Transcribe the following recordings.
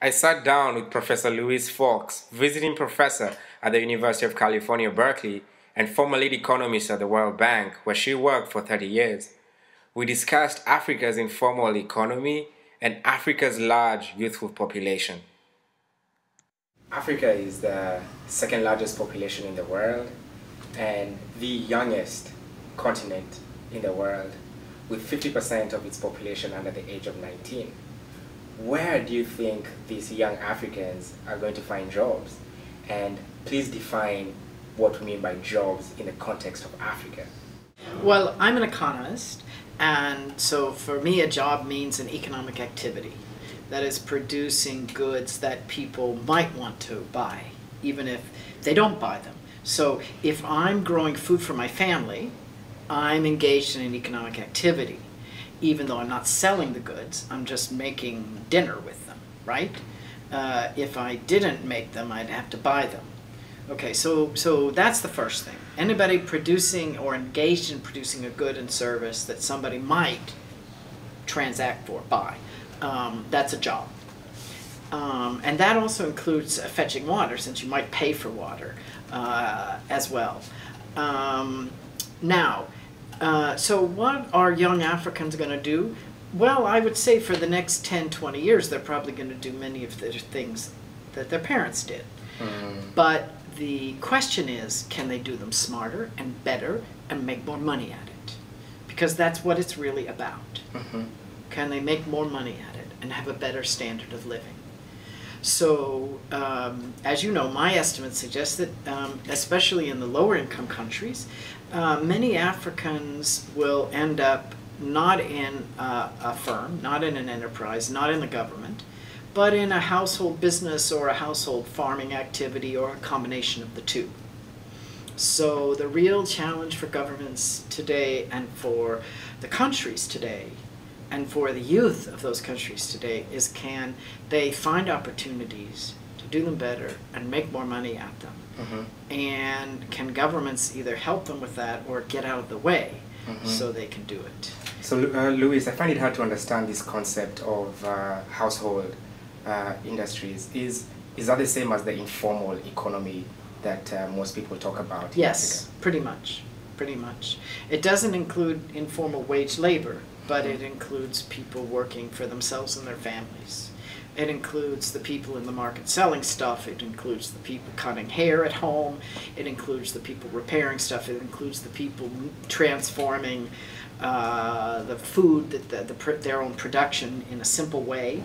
I sat down with Professor Louise Fox, visiting professor at the University of California, Berkeley, and former lead economist at the World Bank, where she worked for 30 years. We discussed Africa's informal economy and Africa's large youthful population. Africa is the second largest population in the world and the youngest continent in the world, with 50% of its population under the age of 19 where do you think these young Africans are going to find jobs? And please define what we mean by jobs in the context of Africa. Well, I'm an economist, and so for me, a job means an economic activity that is producing goods that people might want to buy, even if they don't buy them. So if I'm growing food for my family, I'm engaged in an economic activity even though I'm not selling the goods, I'm just making dinner with them, right? Uh, if I didn't make them, I'd have to buy them. Okay, so, so that's the first thing. Anybody producing or engaged in producing a good and service that somebody might transact for, buy, um, that's a job. Um, and that also includes uh, fetching water, since you might pay for water uh, as well. Um, now, uh, so what are young Africans going to do? Well, I would say for the next 10, 20 years, they're probably going to do many of the things that their parents did. Mm. But the question is, can they do them smarter and better and make more money at it? Because that's what it's really about. Mm-hmm. Can they make more money at it and have a better standard of living? So, um, as you know, my estimates suggest that, um, especially in the lower income countries, uh, many Africans will end up not in uh, a firm, not in an enterprise, not in the government, but in a household business or a household farming activity or a combination of the two. So the real challenge for governments today and for the countries today and for the youth of those countries today is can they find opportunities to do them better and make more money at them Mm-hmm. And can governments either help them with that or get out of the way mm-hmm. so they can do it? So, uh, Louise, I find it hard to understand this concept of uh, household uh, industries. Is is that the same as the informal economy that uh, most people talk about? yes, pretty much. Pretty much. It doesn't include informal wage labor, but it includes people working for themselves and their families. It includes the people in the market selling stuff. It includes the people cutting hair at home. It includes the people repairing stuff. It includes the people transforming uh, the food, that the, the, their own production in a simple way.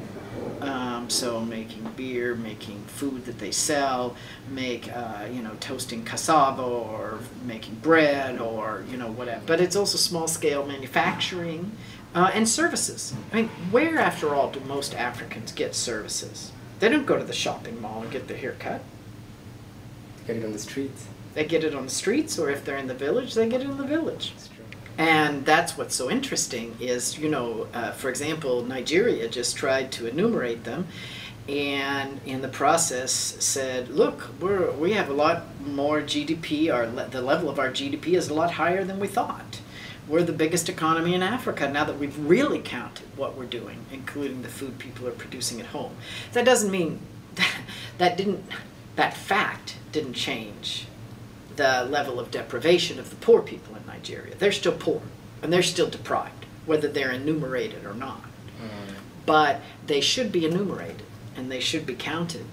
Um, so making beer, making food that they sell, make uh, you know toasting cassava or making bread or you know whatever. But it's also small scale manufacturing uh, and services. I mean, where, after all, do most Africans get services? They don't go to the shopping mall and get their hair cut. They get it on the streets. They get it on the streets, or if they're in the village, they get it in the village. That's true. And that's what's so interesting is, you know, uh, for example, Nigeria just tried to enumerate them, and in the process said, look, we're, we have a lot more GDP, our, the level of our GDP is a lot higher than we thought we're the biggest economy in Africa now that we've really counted what we're doing, including the food people are producing at home. That doesn't mean that, that didn't that fact didn't change the level of deprivation of the poor people in Nigeria. They're still poor and they're still deprived, whether they're enumerated or not. Mm. But they should be enumerated and they should be counted,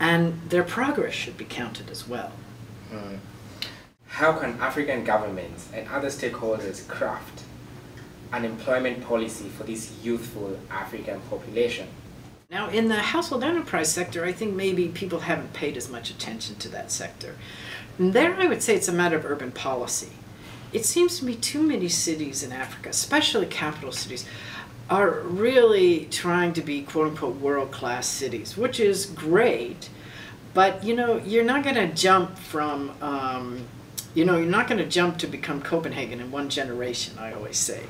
and their progress should be counted as well. Mm how can African governments and other stakeholders craft an employment policy for this youthful African population? Now, in the household enterprise sector, I think maybe people haven't paid as much attention to that sector. And there, I would say it's a matter of urban policy. It seems to me too many cities in Africa, especially capital cities, are really trying to be quote unquote world class cities, which is great. But you know, you're not going to jump from um, you know, you're not going to jump to become Copenhagen in one generation, I always say.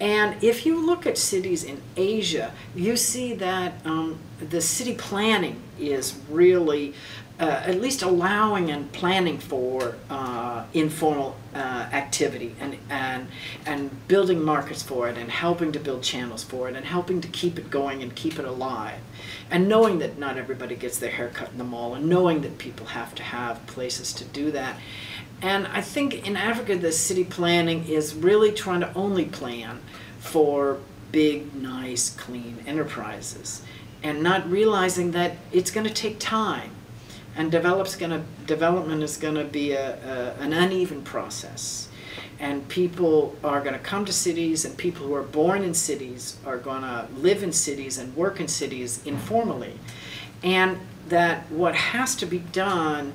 And if you look at cities in Asia, you see that um, the city planning is really uh, at least allowing and planning for uh, informal uh, activity and, and, and building markets for it and helping to build channels for it and helping to keep it going and keep it alive. And knowing that not everybody gets their hair cut in the mall and knowing that people have to have places to do that. And I think in Africa, the city planning is really trying to only plan for big, nice, clean enterprises and not realizing that it's going to take time and develops gonna, development is going to be a, a, an uneven process. And people are going to come to cities, and people who are born in cities are going to live in cities and work in cities informally. And that what has to be done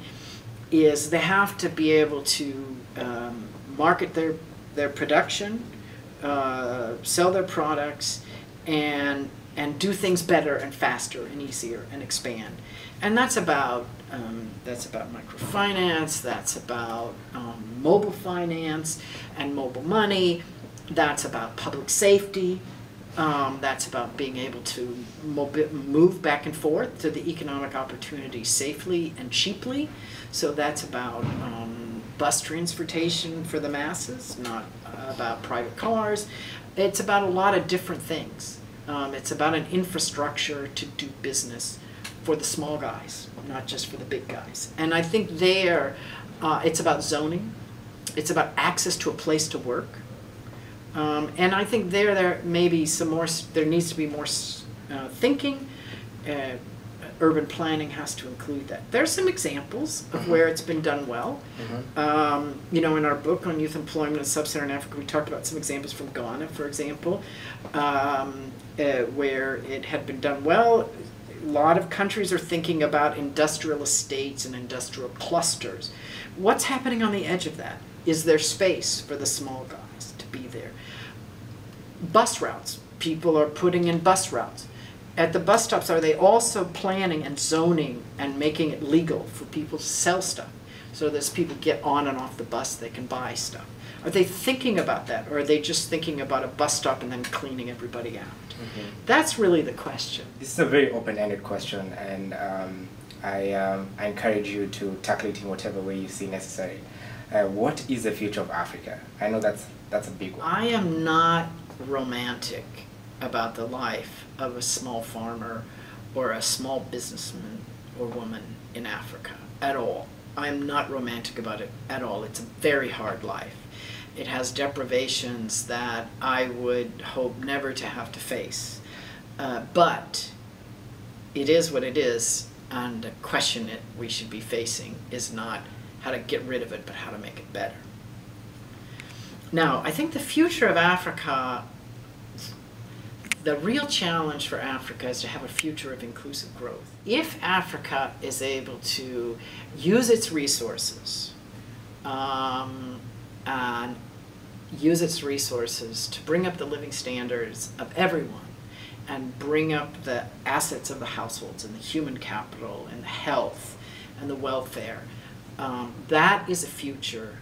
is they have to be able to um, market their, their production, uh, sell their products, and, and do things better and faster and easier and expand. And that's about um, that's about microfinance. That's about um, mobile finance and mobile money. That's about public safety. Um, that's about being able to move back and forth to the economic opportunity safely and cheaply. So that's about um, bus transportation for the masses, not about private cars. It's about a lot of different things. Um, it's about an infrastructure to do business for the small guys, not just for the big guys. And I think there, uh, it's about zoning, it's about access to a place to work. Um, and I think there, there may be some more, there needs to be more uh, thinking. Uh, urban planning has to include that. There's some examples of mm-hmm. where it's been done well. Mm-hmm. Um, you know, in our book on youth employment in sub-Saharan Africa, we talked about some examples from Ghana, for example, um, uh, where it had been done well a lot of countries are thinking about industrial estates and industrial clusters. What's happening on the edge of that? Is there space for the small guys be there? Bus routes. People are putting in bus routes. At the bus stops, are they also planning and zoning and making it legal for people to sell stuff? So that as people get on and off the bus, they can buy stuff. Are they thinking about that, or are they just thinking about a bus stop and then cleaning everybody out? Mm-hmm. That's really the question. This is a very open-ended question, and um, I, um, I encourage you to tackle it in whatever way you see necessary. Uh, what is the future of Africa? I know that's that's a big one. I am not romantic about the life of a small farmer or a small businessman or woman in Africa at all. I am not romantic about it at all. It's a very hard life it has deprivations that I would hope never to have to face. Uh, but it is what it is, and the question that we should be facing is not how to get rid of it, but how to make it better. Now, I think the future of Africa, the real challenge for Africa is to have a future of inclusive growth. If Africa is able to use its resources, um, and use its resources to bring up the living standards of everyone and bring up the assets of the households and the human capital and the health and the welfare. Um, that is a future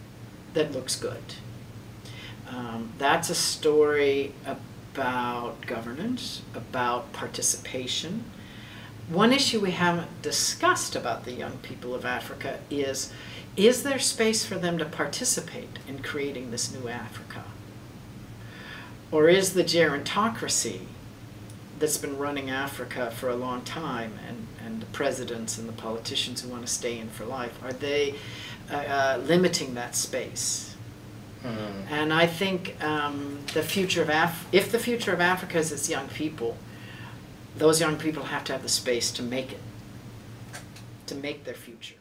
that looks good. Um, that's a story about governance, about participation. One issue we haven't discussed about the young people of Africa is is there space for them to participate in creating this new Africa? Or is the gerontocracy that's been running Africa for a long time and, and the presidents and the politicians who want to stay in for life, are they uh, uh, limiting that space? Mm. And I think um, the future of Af- if the future of Africa is its young people, those young people have to have the space to make it, to make their future.